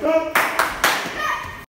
Stop!